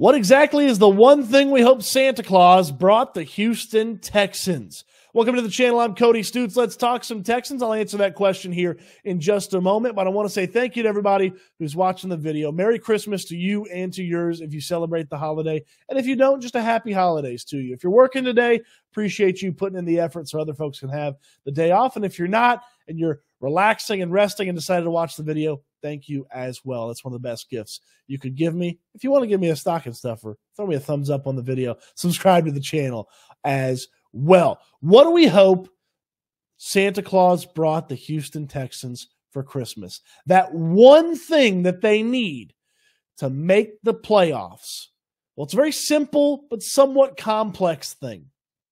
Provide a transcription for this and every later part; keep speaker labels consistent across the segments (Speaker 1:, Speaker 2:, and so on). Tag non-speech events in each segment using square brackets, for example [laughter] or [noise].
Speaker 1: What exactly is the one thing we hope Santa Claus brought the Houston Texans? Welcome to the channel. I'm Cody Stoots. Let's talk some Texans. I'll answer that question here in just a moment, but I want to say thank you to everybody who's watching the video. Merry Christmas to you and to yours if you celebrate the holiday. And if you don't, just a happy holidays to you. If you're working today, appreciate you putting in the effort so other folks can have the day off. And if you're not and you're relaxing and resting and decided to watch the video, thank you as well. That's one of the best gifts you could give me. If you want to give me a stocking stuffer, throw me a thumbs up on the video, subscribe to the channel as well. What do we hope Santa Claus brought the Houston Texans for Christmas? That one thing that they need to make the playoffs. Well, it's a very simple but somewhat complex thing.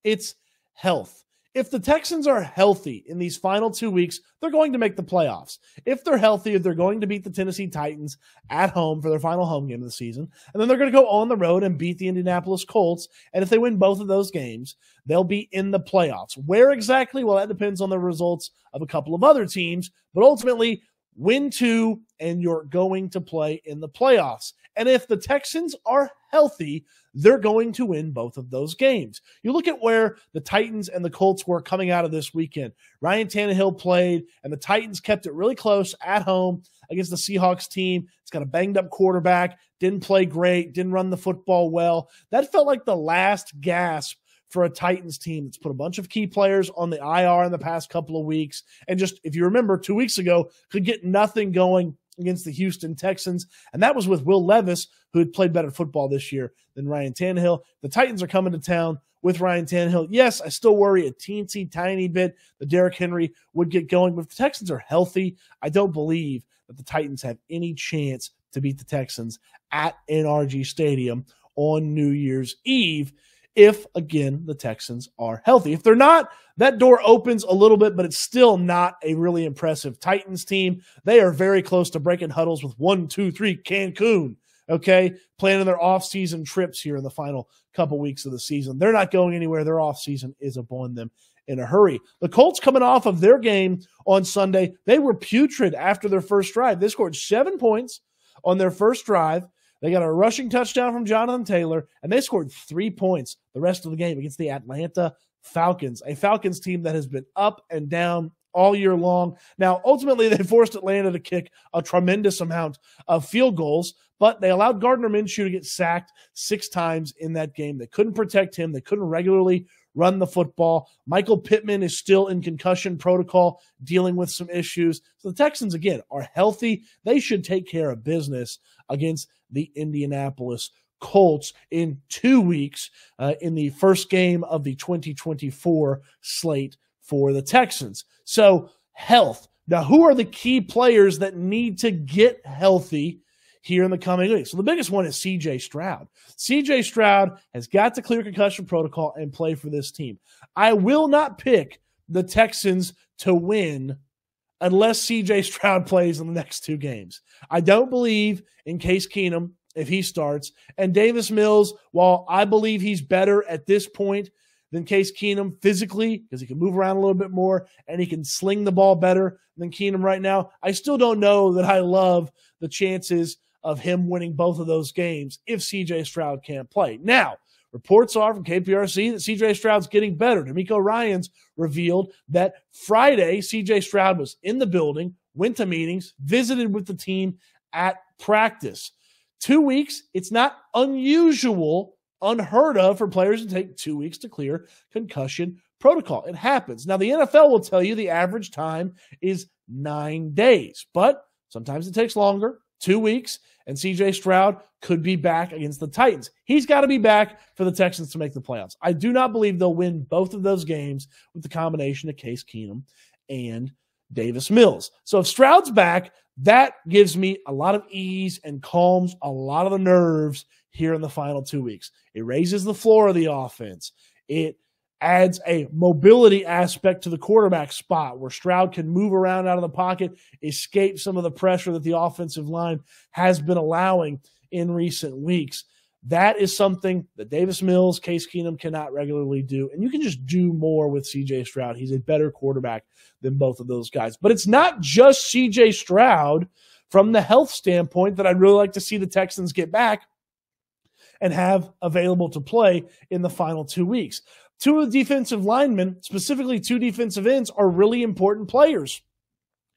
Speaker 1: It's health. If the Texans are healthy in these final two weeks, they're going to make the playoffs. If they're healthy, they're going to beat the Tennessee Titans at home for their final home game of the season. And then they're going to go on the road and beat the Indianapolis Colts. And if they win both of those games, they'll be in the playoffs. Where exactly? Well, that depends on the results of a couple of other teams. But ultimately, win two, and you're going to play in the playoffs. And if the Texans are healthy, they're going to win both of those games. You look at where the Titans and the Colts were coming out of this weekend. Ryan Tannehill played, and the Titans kept it really close at home against the Seahawks team. It's got a banged up quarterback, didn't play great, didn't run the football well. That felt like the last gasp for a Titans team that's put a bunch of key players on the IR in the past couple of weeks. And just, if you remember, two weeks ago, could get nothing going against the Houston Texans. And that was with Will Levis, who had played better football this year than Ryan Tannehill. The Titans are coming to town with Ryan Tannehill. Yes, I still worry a teensy tiny bit that Derrick Henry would get going, but if the Texans are healthy, I don't believe that the Titans have any chance to beat the Texans at NRG Stadium on New Year's Eve if, again, the Texans are healthy. If they're not, that door opens a little bit, but it's still not a really impressive Titans team. They are very close to breaking huddles with one, two, three, Cancun. Okay, planning their off-season trips here in the final couple weeks of the season. They're not going anywhere. Their off-season is upon them in a hurry. The Colts coming off of their game on Sunday, they were putrid after their first drive. They scored seven points on their first drive. They got a rushing touchdown from Jonathan Taylor, and they scored three points the rest of the game against the Atlanta Falcons, a Falcons team that has been up and down all year long. Now, ultimately, they forced Atlanta to kick a tremendous amount of field goals, but they allowed Gardner Minshew to get sacked six times in that game. They couldn't protect him, they couldn't regularly run the football. Michael Pittman is still in concussion protocol, dealing with some issues. So the Texans, again, are healthy. They should take care of business against the Indianapolis Colts in two weeks uh, in the first game of the 2024 slate for the Texans. So, health. Now, who are the key players that need to get healthy here in the coming weeks? So, the biggest one is CJ Stroud. CJ Stroud has got to clear concussion protocol and play for this team. I will not pick the Texans to win unless CJ [laughs] Stroud plays in the next two games. I don't believe in Case Keenum if he starts. And Davis Mills, while I believe he's better at this point than Case Keenum physically, because he can move around a little bit more and he can sling the ball better than Keenum right now, I still don't know that I love the chances of him winning both of those games if CJ Stroud can't play. Now, Reports are from KPRC that CJ Stroud's getting better. DeMeco Ryans revealed that Friday, CJ Stroud was in the building, went to meetings, visited with the team at practice. Two weeks, it's not unusual, unheard of for players to take two weeks to clear concussion protocol. It happens. Now, the NFL will tell you the average time is nine days, but sometimes it takes longer, two weeks, and CJ Stroud could be back against the Titans. He's got to be back for the Texans to make the playoffs. I do not believe they'll win both of those games with the combination of Case Keenum and Davis Mills. So if Stroud's back, that gives me a lot of ease and calms a lot of the nerves here in the final two weeks. It raises the floor of the offense. It adds a mobility aspect to the quarterback spot where Stroud can move around out of the pocket, escape some of the pressure that the offensive line has been allowing in recent weeks. That is something that Davis Mills, Case Keenum cannot regularly do. And you can just do more with CJ Stroud. He's a better quarterback than both of those guys. But it's not just CJ Stroud from the health standpoint that I'd really like to see the Texans get back. and have available to play in the final two weeks. Two of the defensive linemen, specifically two defensive ends, are really important players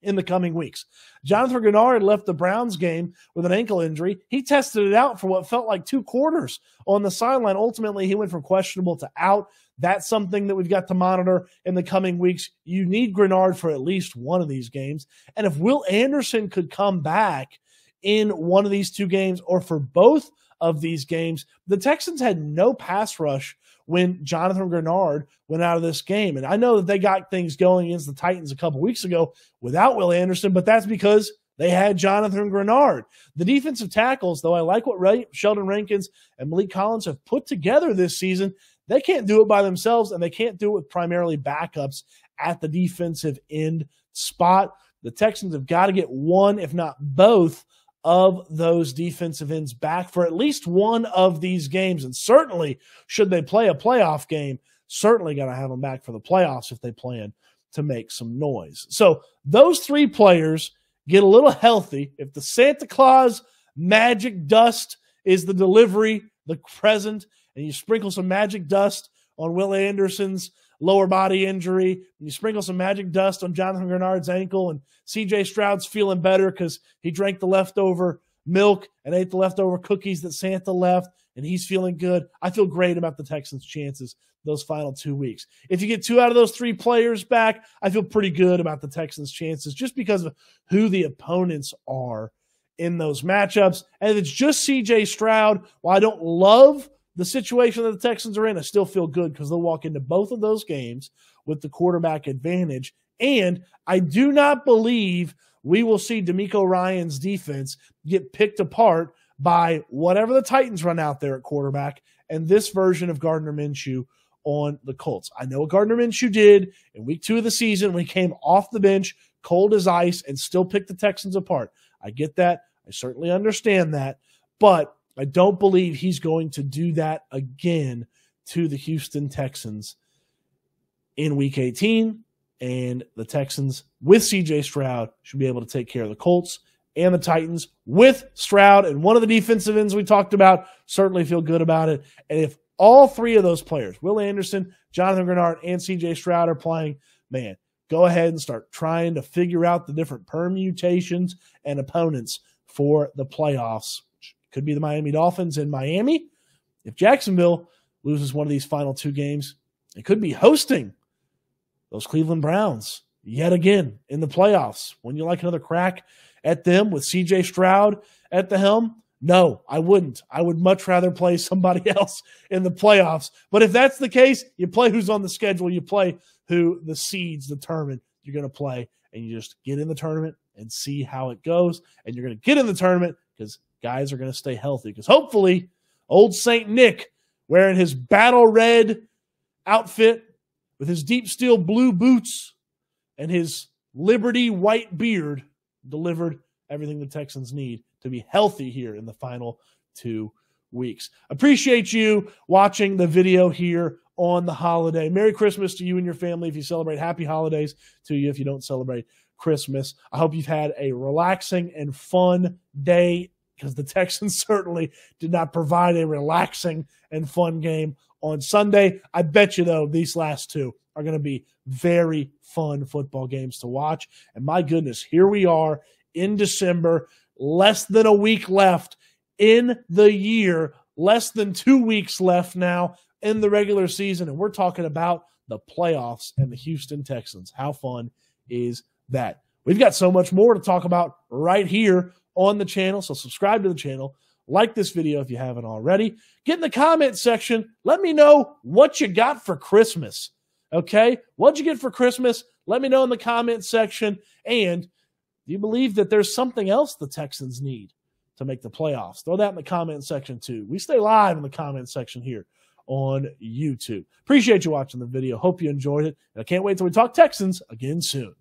Speaker 1: in the coming weeks. Jonathan Greenard left the Browns game with an ankle injury. He tested it out for what felt like two quarters on the sideline. Ultimately, he went from questionable to out. That's something that we've got to monitor in the coming weeks. You need Greenard for at least one of these games. And if Will Anderson could come back in one of these two games or for both of these games, the Texans had no pass rush when Jonathan Greenard went out of this game. And I know that they got things going against the Titans a couple weeks ago without Will Anderson, but that's because they had Jonathan Greenard. The defensive tackles, though I like what Ray, Sheldon Rankins and Maliek Collins have put together this season, they can't do it by themselves and they can't do it with primarily backups at the defensive end spot. The Texans have got to get one, if not both, of those defensive ends back for at least one of these games. And certainly, should they play a playoff game, certainly got to have them back for the playoffs if they plan to make some noise. So those three players get a little healthy. If the Santa Claus magic dust is the delivery, the present, and you sprinkle some magic dust on Will Anderson's lower body injury. You sprinkle some magic dust on Jonathan Greenard's ankle, and CJ Stroud's feeling better because he drank the leftover milk and ate the leftover cookies that Santa left, and he's feeling good. I feel great about the Texans' chances those final two weeks. If you get two out of those three players back, I feel pretty good about the Texans' chances just because of who the opponents are in those matchups. And if it's just CJ Stroud, while I don't love the situation that the Texans are in, I still feel good because they'll walk into both of those games with the quarterback advantage. And I do not believe we will see DeMeco Ryans' defense get picked apart by whatever the Titans run out there at quarterback and this version of Gardner Minshew on the Colts. I know what Gardner Minshew did in week two of the season when he came off the bench, cold as ice, and still picked the Texans apart. I get that. I certainly understand that. But I don't believe he's going to do that again to the Houston Texans in week 18. And the Texans with CJ Stroud should be able to take care of the Colts and the Titans with Stroud and one of the defensive ends we talked about. Certainly feel good about it. And if all three of those players, Will Anderson, Jonathan Greenard, and CJ Stroud, are playing, man, go ahead and start trying to figure out the different permutations and opponents for the playoffs could be the Miami Dolphins in Miami. If Jacksonville loses one of these final two games, it could be hosting those Cleveland Browns yet again in the playoffs. When you like another crack at them with CJ Stroud at the helm? No, I wouldn't. I would much rather play [laughs] somebody else in the playoffs. But if that's the case, you play who's on the schedule, you play who the seeds determine you're going to play, and you just get in the tournament and see how it goes. And you're going to get in the tournament because guys are going to stay healthy because hopefully old St. Nick wearing his battle red outfit with his deep steel blue boots and his Liberty white beard delivered everything the Texans need to be healthy here in the final two weeks. Appreciate you watching the video here on the holiday. Merry Christmas to you and your family if you celebrate. Happy holidays to you if you don't celebrate Christmas. I hope you've had a relaxing and fun day because the [laughs] Texans certainly did not provide a relaxing and fun game on Sunday. I bet you, though, these last two are going to be very fun football games to watch. And my goodness, here we are in December, less than a week left in the year, less than two weeks left now in the regular season. And we're talking about the playoffs and the Houston Texans. How fun is that? We've got so much more to talk about right here on the channel. So subscribe to the channel. Like this video if you haven't already. Get in the comment section. Let me know what you got for Christmas. Okay? What'd you get for Christmas? Let me know in the comment section. And do you believe that there's something else the Texans need to make the playoffs? Throw that in the comment section too. We stay live in the comment section here on YouTube. Appreciate you watching the video. Hope you enjoyed it. And I can't wait till we talk Texans again soon.